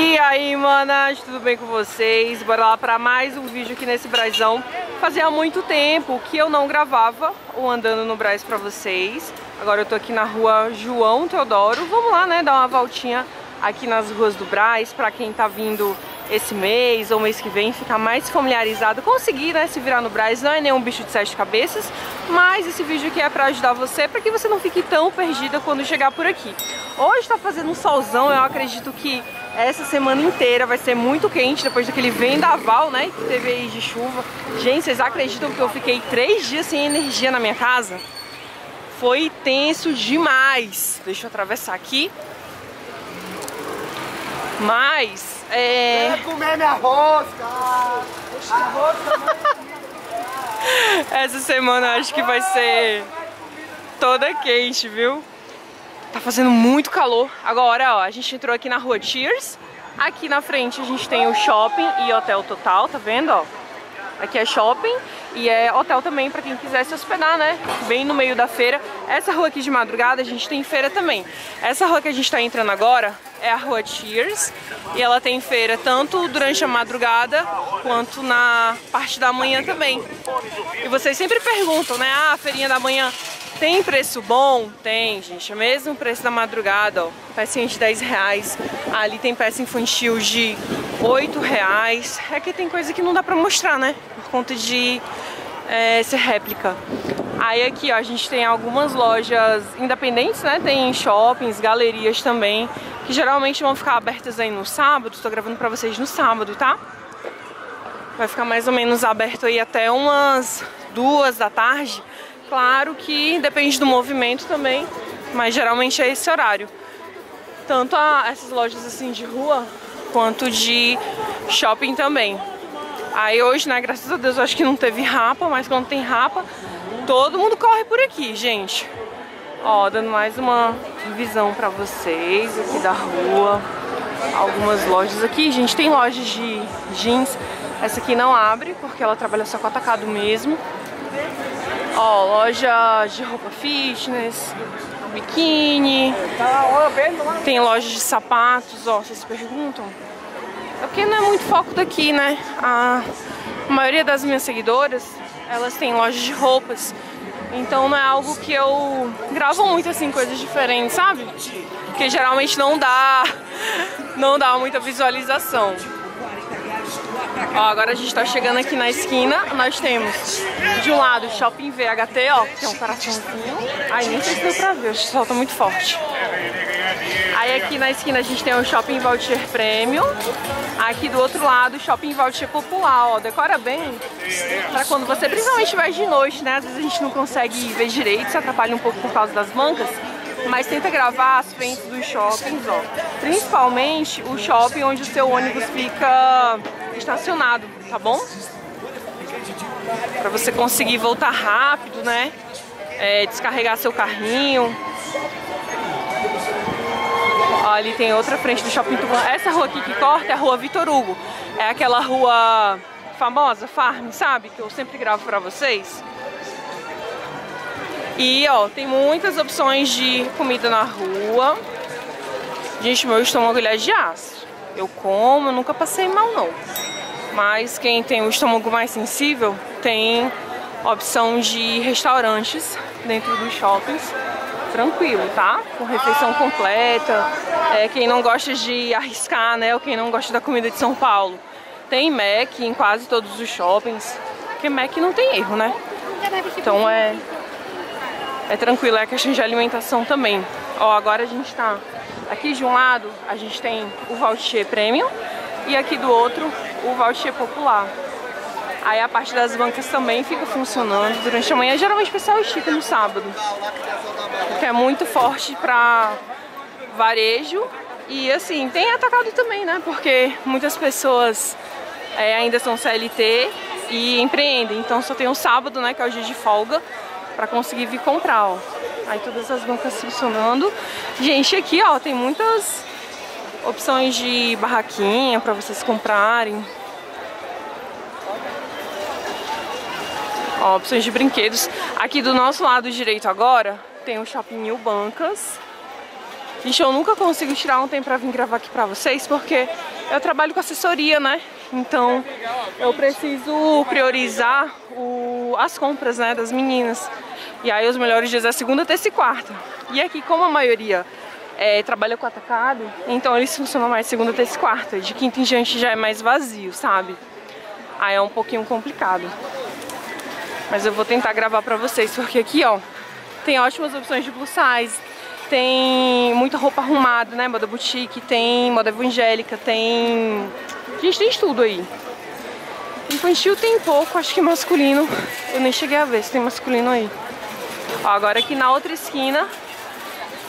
E aí, manas, tudo bem com vocês? Bora lá para mais um vídeo aqui nesse Brazão. Fazia muito tempo que eu não gravava o Andando no Braz pra vocês. Agora eu tô aqui na rua João Teodoro. Vamos lá, né, dar uma voltinha aqui nas ruas do Braz, pra quem tá vindo esse mês ou mês que vem ficar mais familiarizado, conseguir né, se virar no Braz, não é nenhum bicho de sete cabeças, mas esse vídeo aqui é para ajudar você, para que você não fique tão perdida quando chegar por aqui. Hoje está fazendo um solzão, eu acredito que essa semana inteira vai ser muito quente depois daquele vendaval, né, que teve aí de chuva. Gente, vocês acreditam que eu fiquei três dias sem energia na minha casa? Foi tenso demais. Deixa eu atravessar aqui. Mas é... Quer comer minha rosca! A rosca Essa semana acho que vai ser toda quente, viu? Tá fazendo muito calor. Agora, ó, a gente entrou aqui na rua Cheers. Aqui na frente a gente tem o shopping e hotel total, tá vendo, ó? Aqui é shopping e é hotel também para quem quiser se hospedar, né? Bem no meio da feira. Essa rua aqui de madrugada a gente tem feira também. Essa rua que a gente tá entrando agora é a rua Cheers e ela tem feira tanto durante a madrugada quanto na parte da manhã também. E vocês sempre perguntam, né? Ah, a feirinha da manhã tem preço bom? Tem, gente. Mesmo preço da madrugada, ó. Pecinha de 10 reais. Ali tem peça infantil de 8 reais. É que tem coisa que não dá pra mostrar, né? Por conta de é, ser réplica. Aí aqui, ó, a gente tem algumas lojas independentes, né? Tem shoppings, galerias também, que geralmente vão ficar abertas aí no sábado. Estou gravando pra vocês no sábado, tá? Vai ficar mais ou menos aberto aí até umas duas da tarde. Claro que depende do movimento também, mas geralmente é esse horário. Tanto a, essas lojas assim de rua, quanto de shopping também. Aí hoje, né, graças a Deus, eu acho que não teve rapa, mas quando tem rapa, todo mundo corre por aqui, gente. Ó, dando mais uma visão pra vocês aqui da rua. Algumas lojas aqui, gente, tem lojas de jeans. Essa aqui não abre, porque ela trabalha só com atacado mesmo. Ó, loja de roupa fitness, biquíni. Tem loja de sapatos, ó, vocês perguntam. É porque não é muito foco daqui, né? A maioria das minhas seguidoras, elas têm lojas de roupas. Então não é algo que eu gravo muito assim, coisas diferentes, sabe? Porque geralmente não dá, não dá muita visualização. Ó, agora a gente tá chegando aqui na esquina, nós temos de um lado Shopping VHT, ó, que é um coraçãozinho. Ai, nem sei se deu pra ver, o sol tá muito forte. Aí aqui na esquina a gente tem o Shopping Vautier Premium. Aqui do outro lado Shopping Vautier Popular, ó, decora bem pra quando você principalmente vai de noite, né? Às vezes a gente não consegue ver direito, se atrapalha um pouco por causa das bancas mas tenta gravar as frentes dos shoppings, ó. Principalmente o shopping onde o seu ônibus fica estacionado, tá bom? Pra você conseguir voltar rápido, né? É, descarregar seu carrinho. Ó, ali tem outra frente do Shopping Tuban. Essa rua aqui que corta é a rua Vitor Hugo. É aquela rua famosa, Farm, sabe? Que eu sempre gravo pra vocês. E, ó, tem muitas opções de comida na rua. Gente, meu estômago ele é de aço. Eu como, eu nunca passei mal, não. Mas quem tem o estômago mais sensível tem opção de restaurantes dentro dos shoppings. Tranquilo, tá? Com refeição completa. É, quem não gosta de arriscar, né? Ou quem não gosta da comida de São Paulo. Tem Mac em quase todos os shoppings. Porque Mac não tem erro, né? Então é é tranquilo, é questão de alimentação também. Ó, agora a gente tá aqui de um lado, a gente tem o voucher premium e aqui do outro o voucher popular. Aí a parte das bancas também fica funcionando durante a manhã, geralmente o pessoal estica no sábado. Que é muito forte pra varejo e assim, tem atacado também, né? Porque muitas pessoas é, ainda são CLT e empreendem, então só tem o sábado, né, que é o dia de folga para conseguir vir comprar, ó. Aí todas as bancas funcionando. Gente, aqui, ó, tem muitas opções de barraquinha para vocês comprarem. Ó, opções de brinquedos. Aqui do nosso lado direito agora tem o Shopping Bancas. Gente, eu nunca consigo tirar um tempo pra vir gravar aqui pra vocês, porque eu trabalho com assessoria, né? Então eu preciso priorizar o, as compras, né, das meninas. E aí os melhores dias é segunda, terça e quarta. E aqui, como a maioria é, trabalha com atacado, então eles funcionam mais segunda, terça e quarta. De quinta em diante já é mais vazio, sabe? Aí é um pouquinho complicado. Mas eu vou tentar gravar pra vocês, porque aqui, ó, tem ótimas opções de plus size, tem muita roupa arrumada, né, moda boutique, tem moda evangélica, tem... A gente tem tudo aí. Infantil tem pouco, acho que masculino, eu nem cheguei a ver se tem masculino aí. Ó, agora aqui na outra esquina,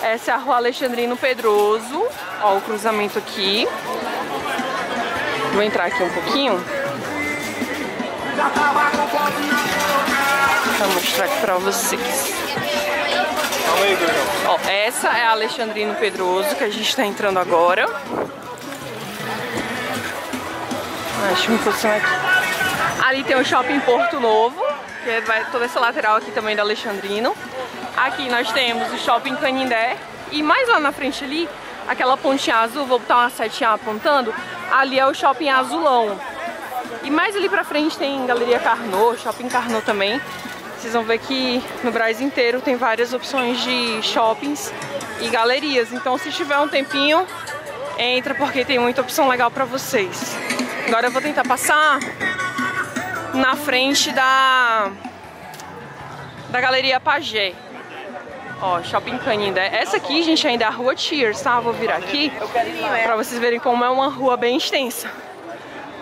essa é a rua Alexandrino Pedroso, ó, o cruzamento aqui. Vou entrar aqui um pouquinho. Vou mostrar aqui pra vocês. Ó, essa é a Alexandrino Pedroso que a gente tá entrando agora. Acho que posicionar aqui. Ali tem o Shopping Porto Novo, que vai toda essa lateral aqui também da Alexandrino. Aqui nós temos o Shopping Canindé. E mais lá na frente ali, aquela pontinha azul, vou botar uma setinha apontando, ali é o Shopping Azulão. E mais ali pra frente tem Galeria Carnot, Shopping Carnot também. Vocês vão ver que no Brasil inteiro tem várias opções de shoppings e galerias. Então se tiver um tempinho, entra porque tem muita opção legal pra vocês. Agora eu vou tentar passar na frente da, da Galeria Pagé. Ó, Shopping Canindé. Essa aqui, gente, ainda é a rua Cheers, tá? Vou virar aqui pra vocês verem como é uma rua bem extensa.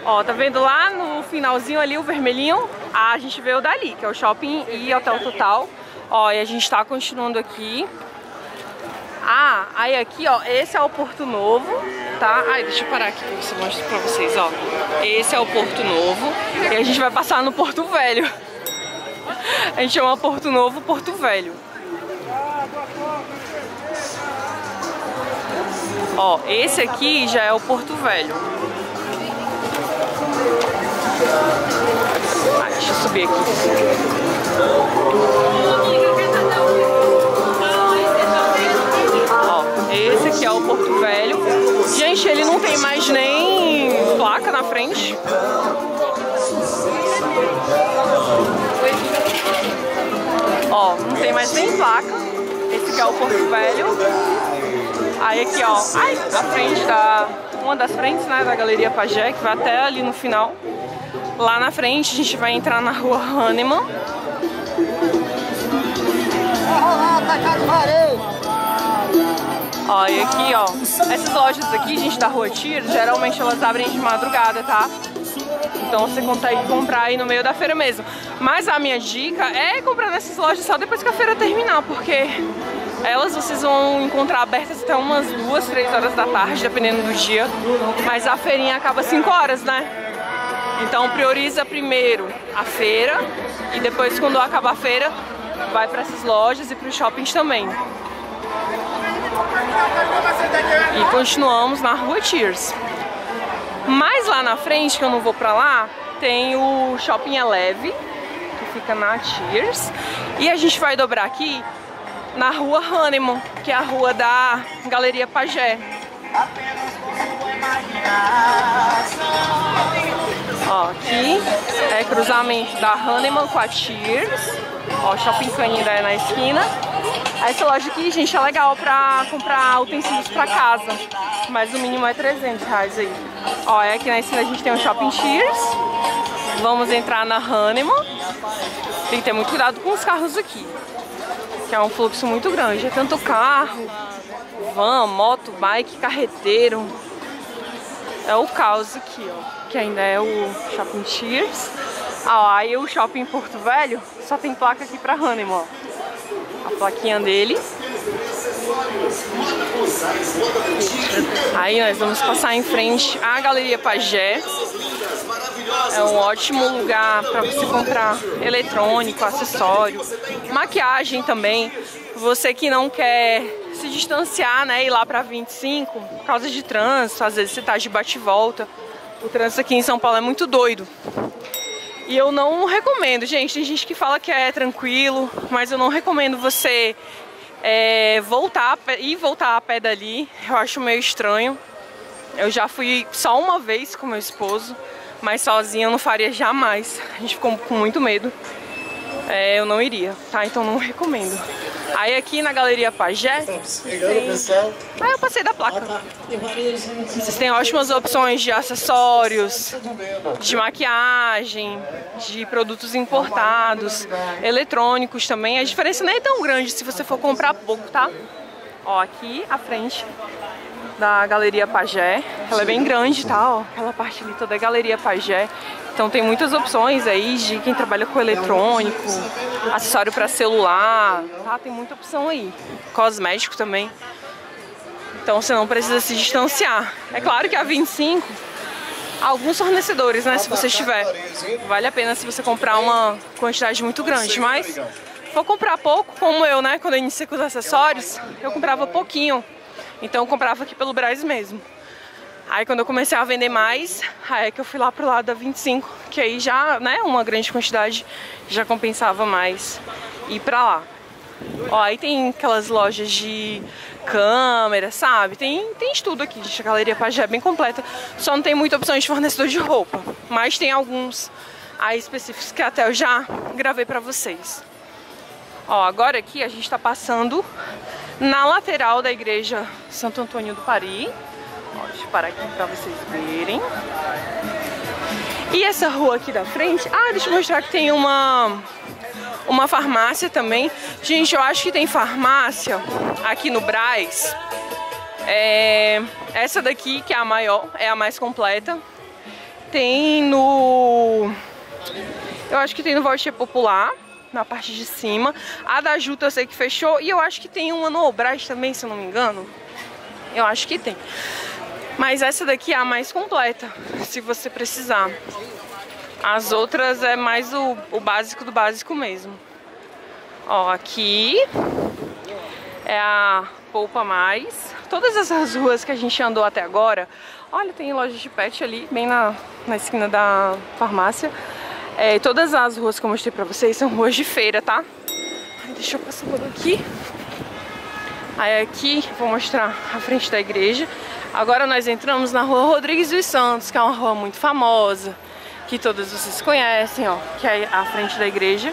Ó, tá vendo lá no finalzinho ali o vermelhinho? Ah, a gente veio dali, que é o Shopping e Hotel Total. Ó, e a gente tá continuando aqui. Ah, aí aqui, ó, esse é o Porto Novo, tá? Ai, deixa eu parar aqui pra você mostrar pra vocês, ó. Esse é o Porto Novo e a gente vai passar no Porto Velho. A gente chama Porto Novo, Porto Velho. Ó, esse aqui já é o Porto Velho. Ah, deixa eu subir aqui. Ó, esse aqui é o Porto Velho. Gente, ele não tem mais nem placa na frente. Ó, não tem mais nem placa. Esse aqui é o Porto Velho. Aí aqui, ó, a frente da... Uma das frentes, né, da Galeria Pajé, que vai até ali no final. Lá na frente a gente vai entrar na rua Hahnemann. Ó, e aqui, ó, essas lojas aqui, gente, da Rua Tiro, geralmente elas abrem de madrugada, tá? Então você consegue comprar aí no meio da feira mesmo. Mas a minha dica é comprar nessas lojas só depois que a feira terminar, porque elas vocês vão encontrar abertas até umas duas, três horas da tarde, dependendo do dia. Mas a feirinha acaba 5 horas, né? Então prioriza primeiro a feira e depois quando acabar a feira vai para essas lojas e para os shoppings também. E continuamos na rua Tears. Mais lá na frente, que eu não vou pra lá, tem o Shopping Eleve, que fica na Tears. E a gente vai dobrar aqui na rua Hahnemann, que é a rua da Galeria Pagé. Ó, aqui é cruzamento da Hahnemann com a Tears. Ó, Shopping Canindé na esquina. Essa loja aqui, gente, é legal pra comprar utensílios pra casa. Mas o mínimo é 300 reais aí. Ó, é aqui na esquina a gente tem o Shopping Cheers. Vamos entrar na Hahnemann. Tem que ter muito cuidado com os carros aqui. Que é um fluxo muito grande. É tanto carro, van, moto, bike, carreteiro. É o caos aqui, ó. Que ainda é o Shopping Cheers. Ah, aí o Shopping Porto Velho só tem placa aqui pra Hahnemann, ó a plaquinha dele. Aí nós vamos passar em frente à Galeria Pagé. É um ótimo lugar para você comprar eletrônico, acessório, maquiagem também. Você que não quer se distanciar, né, ir lá para 25 por causa de trânsito, às vezes você tá de bate volta. O trânsito aqui em São Paulo é muito doido. E eu não recomendo, gente. Tem gente que fala que é tranquilo, mas eu não recomendo você É, voltar e voltar a pé dali, eu acho meio estranho. Eu já fui só uma vez com meu esposo, mas sozinha eu não faria jamais. A gente ficou com muito medo. É, eu não iria, tá? Então não recomendo. Aí aqui na Galeria Pajé, ah, eu passei da placa. Vocês têm ótimas opções de acessórios, de maquiagem, de produtos importados, eletrônicos também. A diferença nem é tão grande se você for comprar pouco, tá? Ó, aqui à frente da Galeria Pajé. Ela é bem grande, tá? Ó, aquela parte ali toda é Galeria Pajé. Então tem muitas opções aí de quem trabalha com eletrônico, acessório para celular, tá? Tem muita opção aí. Cosmético também. Então você não precisa se distanciar. É claro que a 25, alguns fornecedores, né? Se você tiver, vale a pena se você comprar uma quantidade muito grande. Mas for comprar pouco, como eu, né? Quando eu iniciei com os acessórios, eu comprava pouquinho. Então eu comprava aqui pelo Braz mesmo. Aí quando eu comecei a vender mais, aí é que eu fui lá pro lado da 25, que aí já, né, uma grande quantidade já compensava mais ir pra lá. Ó, aí tem aquelas lojas de câmera, sabe? Tem, tem tudo aqui, gente. A Galeria Pajé é bem completa. Só não tem muita opção de fornecedor de roupa. Mas tem alguns aí específicos que até eu já gravei pra vocês. Ó, agora aqui a gente tá passando na lateral da igreja Santo Antônio do Pari. Deixa eu parar aqui pra vocês verem. E essa rua aqui da frente... Ah, deixa eu mostrar que tem uma, uma farmácia também. Gente, eu acho que tem farmácia aqui no Braz. É, essa daqui, que é a maior, é a mais completa. Tem no... Eu acho que tem no Voucher Popular, na parte de cima. A da Juta eu sei que fechou. E eu acho que tem uma no Obras também, se eu não me engano. Eu acho que tem. Mas essa daqui é a mais completa, se você precisar. As outras é mais o, o básico do básico mesmo. Ó, aqui é a Poupa Mais. Todas essas ruas que a gente andou até agora, olha, tem loja de pet ali, bem na, na esquina da farmácia. É, todas as ruas que eu mostrei pra vocês são ruas de feira, tá? Deixa eu passar por aqui. Aí aqui, vou mostrar a frente da igreja. Agora nós entramos na rua Rodrigues dos Santos, que é uma rua muito famosa, que todos vocês conhecem, ó, que é a frente da igreja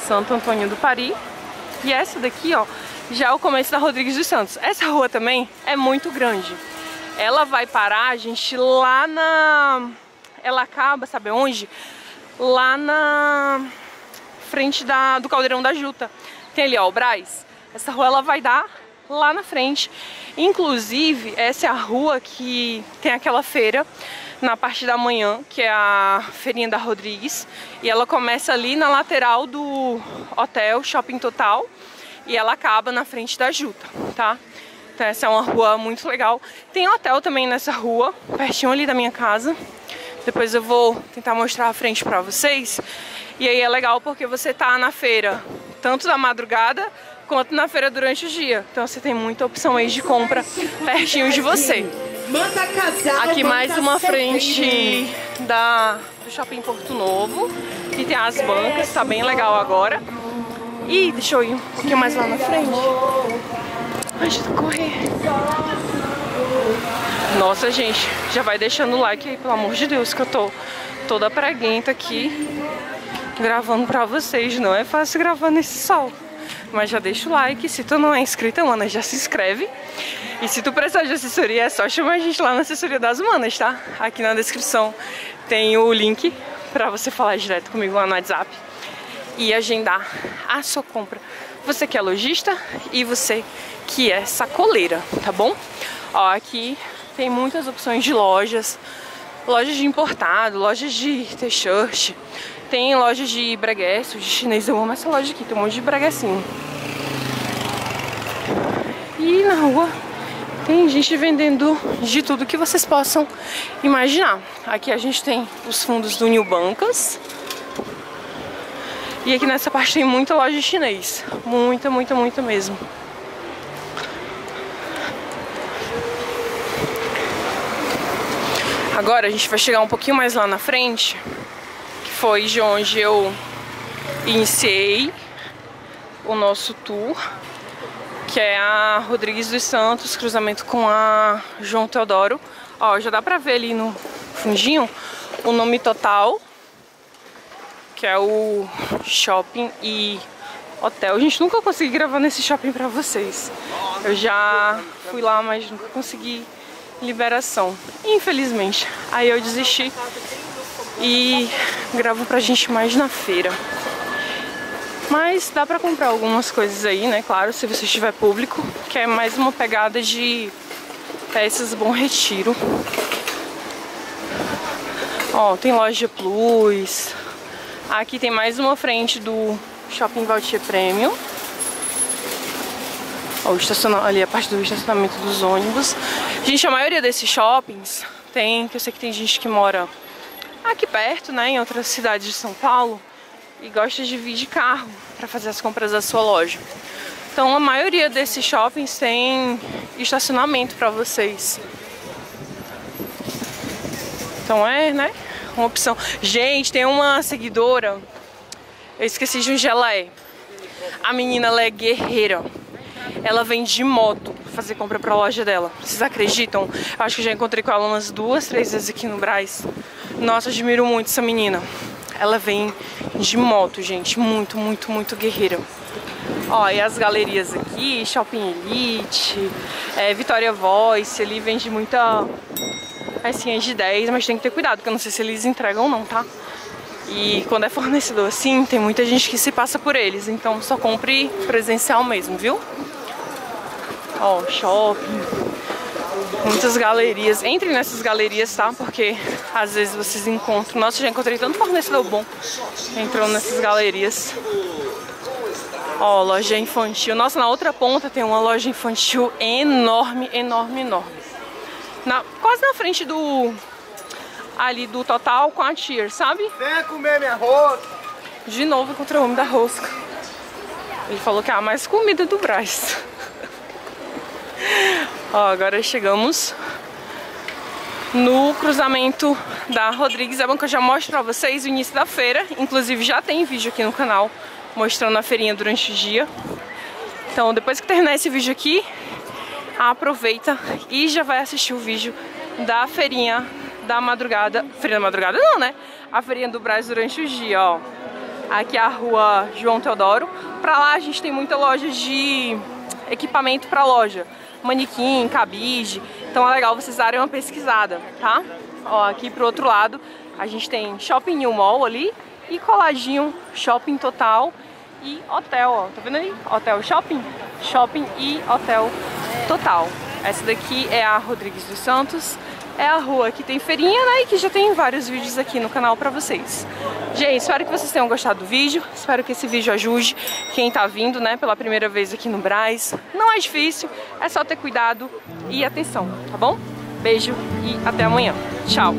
Santo Antônio do Pari. E essa daqui, ó, já é o começo da Rodrigues dos Santos. Essa rua também é muito grande. Ela vai parar, gente, lá na... Ela acaba, sabe onde? Lá na frente da... do Caldeirão da Juta. Tem ali, ó, o Braz. Essa rua, ela vai dar lá na frente. Inclusive, essa é a rua que tem aquela feira na parte da manhã, que é a feirinha da Rodrigues. E ela começa ali na lateral do hotel Shopping Total e ela acaba na frente da Juta, tá? Então essa é uma rua muito legal. Tem hotel também nessa rua, pertinho ali da minha casa. Depois eu vou tentar mostrar a frente pra vocês. E aí é legal porque você tá na feira, tanto da madrugada quanto na feira durante o dia. Então você tem muita opção aí de compra pertinho de você. Aqui mais uma frente da, do Shopping Porto Novo, que tem as bancas, tá bem legal agora. E deixa eu ir um pouquinho mais lá na frente. Antes de correr. Nossa, gente, já vai deixando o like aí, pelo amor de Deus, que eu tô toda preguenta aqui gravando pra vocês. Não é fácil gravar nesse sol. Mas já deixa o like. Se tu não é inscrita, mana, já se inscreve. E se tu precisar de assessoria, é só chamar a gente lá na assessoria das manas, tá? Aqui na descrição tem o link pra você falar direto comigo lá no WhatsApp e agendar a sua compra. Você que é lojista e você que é sacoleira, tá bom? Ó, aqui tem muitas opções de lojas, lojas de importado, lojas de t-shirt, tem lojas de breguesso, de chinês, eu amo essa loja aqui, tem um monte de breguecinho. E na rua tem gente vendendo de tudo que vocês possam imaginar. Aqui a gente tem os fundos do New Bancas. E aqui nessa parte tem muita loja de chinês. Muita, muita, muita mesmo. Agora a gente vai chegar um pouquinho mais lá na frente foi de onde eu iniciei o nosso tour. que é a Rodrigues dos Santos, cruzamento com a João Teodoro. Ó, já dá pra ver ali no fundinho o nome total, que é o shopping e hotel. Gente, nunca consegui gravar nesse shopping pra vocês. Eu já fui lá, mas nunca consegui liberação. Infelizmente. Aí eu desisti e gravo pra gente mais na feira. Mas dá pra comprar algumas coisas aí, né? Claro, se você estiver público, que é mais uma pegada de peças Bom Retiro. Ó, tem loja Plus. Aqui tem mais uma frente do Shopping Valtier Premium. O ali a parte do estacionamento dos ônibus. Gente, a maioria desses shoppings tem, que eu sei que tem gente que mora aqui perto, né, em outras cidades de São Paulo e gosta de vir de carro para fazer as compras da sua loja. Então a maioria desses shoppings tem estacionamento para vocês. Então é, né, uma opção. Gente, tem uma seguidora, eu esqueci de onde ela é. A menina, ela é guerreira. Ela vem de moto fazer compra pra loja dela. Vocês acreditam? Acho que já encontrei com ela umas duas, três vezes aqui no Braz. Nossa, admiro muito essa menina. Ela vem de moto, gente. Muito, muito, muito guerreira. Ó, e as galerias aqui, Shopping Elite, é, Vitória Voice, ali vende muita pecinha de 10, mas tem que ter cuidado, porque eu não sei se eles entregam ou não, tá? E quando é fornecedor assim, tem muita gente que se passa por eles, então só compre presencial mesmo, viu? Ó, shopping, muitas galerias. Entrem nessas galerias, tá? Porque às vezes vocês encontram. Nossa, já encontrei tanto fornecedor bom entrando nessas galerias. Ó, loja infantil. Nossa, na outra ponta tem uma loja infantil enorme, enorme, enorme. Na, quase na frente do... Ali do Total com a Tier, sabe? Vem comer minha rosca. De novo encontrei o homem da rosca. Ele falou que é a mais comida do Brás. Ó, agora chegamos no cruzamento da Rodrigues. É bom que eu já mostro pra vocês o início da feira. Inclusive já tem vídeo aqui no canal mostrando a feirinha durante o dia. Então depois que terminar esse vídeo aqui, aproveita e já vai assistir o vídeo da feirinha da madrugada. Feirinha da madrugada não, né? A feirinha do Brasil durante o dia, ó. Aqui é a rua João Teodoro. Pra lá a gente tem muita loja de equipamento pra loja manequim, cabide. Então é legal vocês darem uma pesquisada, tá? Ó, aqui pro outro lado a gente tem Shopping New Mall ali e coladinho Shopping Total e hotel, ó. Tá vendo ali? Hotel Shopping, Shopping e Hotel Total. Essa daqui é a Rodrigues dos Santos é a rua que tem feirinha, né? E que já tem vários vídeos aqui no canal pra vocês. Gente, espero que vocês tenham gostado do vídeo. Espero que esse vídeo ajude quem tá vindo, né? Pela primeira vez aqui no Braz. Não é difícil, é só ter cuidado e atenção, tá bom? Beijo e até amanhã. Tchau!